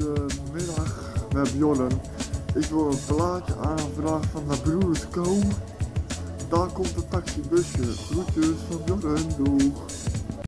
Goedemiddag, met Bjorn. Ik wil een plaatje aanvragen van mijn Broers komen Daar komt een taxibusje. Groetjes van Bjorn, Doeg.